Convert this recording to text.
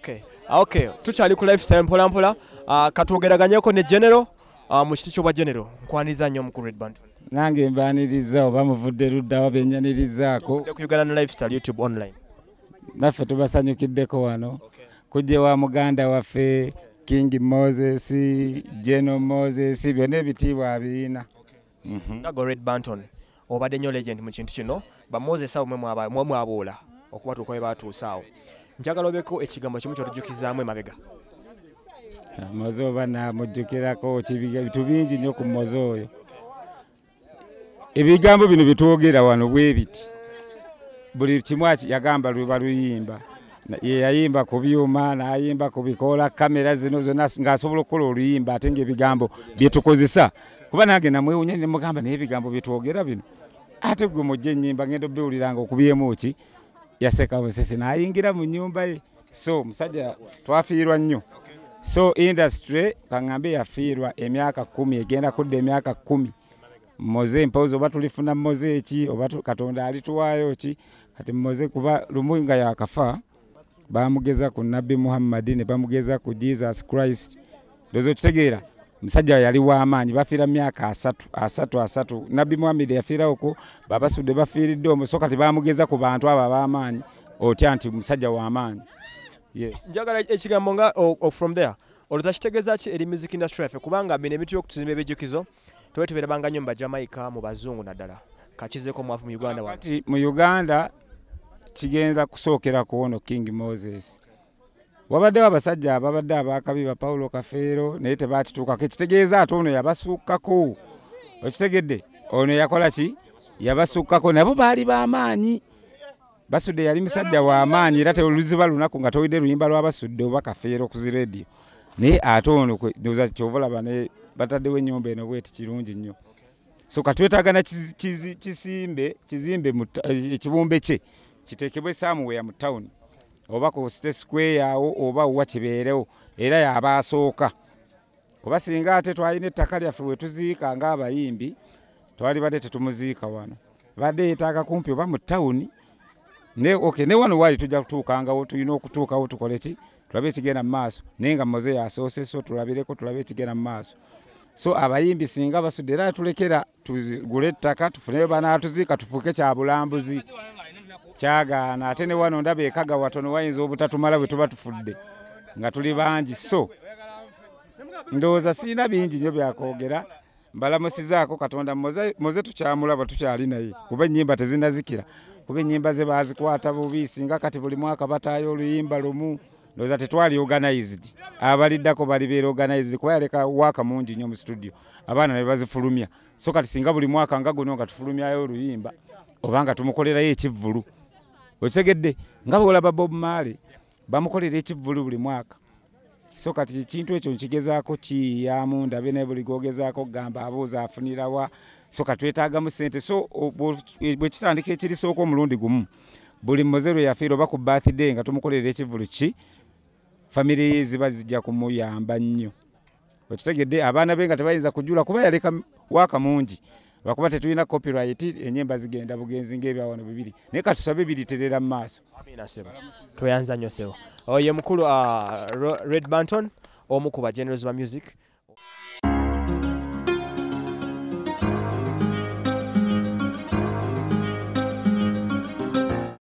okay. Okay. Tukyali ku lifestyle mpola mpola uh, katwogeraganyeko ne general uh, mu kiti kyobwa general. Nkwaniza nnyo mu ku red band. Nange mbaniriza oba muvudde ludda wa benyanirizaako ku uganda lifestyle youtube online. Naffe tubasanyukiddeko wano. Kujje wa muganda waffe king moses geno moses byonna ebitiibwa abirina Mhm. ngago red banton obadde nnyo legend mu kintu kino. Bamoses awo mwe mwabuula okubatuuka we batuuse awo njagala obeko ekigambo kimu kyotujjukizaamu emabega moze oba namujjukirako kibiga- bitu bingi nnyo ku moze oyo. Ebigambo bino byetwogera wano bwe biti. Buli kimu yagamba lwe baluyimba. Na- ye yayimba ku byuma nayimba ku bikoola kamera zino zonna ng'asobola okukola oluyimba ate ngaebigambo byetukozesa. Kuba nange namwewunya nemugamba naye ebigambo byetwogera bino. Ate gwe mujja enyimba ngenda obiwuliranga okubyemu ki yaseka busese nayingira mu nyumba ye. So musajja twafiirwa nnyo. So industry kaŋŋambe yafiirwa emyaka kumi egenda kudda emyaka kumi. Moze mpozi oba tulifuna moze ki oba katonda alituwaayo ki? Kati moze kuba lumu nga yakafa bamugeza ku nabbi muhammadi ne bamugeza ku jesus christ. Ndoza okitegeera musajja yali w'amaanyi bafiira myaka asatu asatu asatu. Nabbi muhammadi yafiirawoko babasudde bafiiridde omu so kati bamugeza ku bantu abo ab'amaanyi otya nti musajja w'amaanyi yes. Njagala ekigambo nga from there olowooza kitegeeza ki eri music industry yaffe kubanga bino ebintu byokutuzimba ebijjukizo tuba tubeerabanga nnyo mu bajamaica mu bazungu naddala. Kakizeeko mwafu mu uganda wati mu uganda kigenda kusookerako ono king moses wabaddewo abasajja ababadde abakabi ba paulo kafeero naye tebakituukako ekitegeeza ate ono yabasukkako. Okitegedde ono yakola ki? Yabasukkako. Nabo baali b'amaanyi. Basudde yali musajja w'amaanyi era teluziba lunaku nga towidde luyimba lwabasudde oba kafeero ku zi rediyo naye ate ono kwe- ndowooza kyova olaba ne bataddewo ennyumba eno bweti kirungi nnyo. So kizi- kisimbe kizimbe ekibumbe kye kiteekebwe samuweya mu tawuni oba ku state square awo oba wa kibeerewo era yaba asooka. Kuba singa ate twalina ettaka lyaffe we tuziika ng'abayimbi twali badde tetumuziika wano. Badde yeetaaga kumpi oba mu tawuni ne okay ne wano waali tujja kutuukangawo tulina okutuukawo tukole ki? Tulabe ekigenda mu maaso naye nga moze yasoose so tulabireko tulabe ekigenda mu maaso so abayimbi singa basudde era tulekera tugule ettaka tufuneyo banaatuziika tufuuke kya bulambuzi. Kyagaana. Ate ne wano ndaba ekaga watono wayinza obutatumala bwe tuba tufudde nga tuli bangi. So ndowooza siina bingi nnyo byakwogera mbalamusizaako katonda moze tukyamulaba tukyali naye. Kuba ennyimba tezinazikira kuba ennyimba ze bazikwata bubi singa kati buli mwaka bataayo oluyimba lumu ndowooza tetwali organized. Abaliddako balibeera organized kuba yaleka waaka mungi nnyo mu studio. Abaana ne bazifulumya. So kati singa buli mwaka nga guno nga tufulumyayo oluyimba oba nga tumukolerayo ekivvulu. Okitegedde nga bweolaba bob maale bamukolera ekivvulu buli mwaka. So kati ekintu ekyo nkigezaako kiyiyamu ndabe naye buli gogezaako kugamba abuuza afunirawa so katwetaagamu sente so o- bwe- bwe kitandika ekirisooka omulundi gumu buli muze lwe yafiira oba ku birthday nga tumukolera ekivvulu ki famire ye ziba zijja kumuyamba nnyo. Okitegedde abaana be nga tebayinza kujula kuba yaleka waaka mungi lwakuba tetulina copyright enyemba zigenda bugenzi ngaebyawano bibiri. Naye katusabe biriterera mu maaso. Tweyanza nnyo sebo oyo mukulu Ro- red banton omu ku bagenerals ba music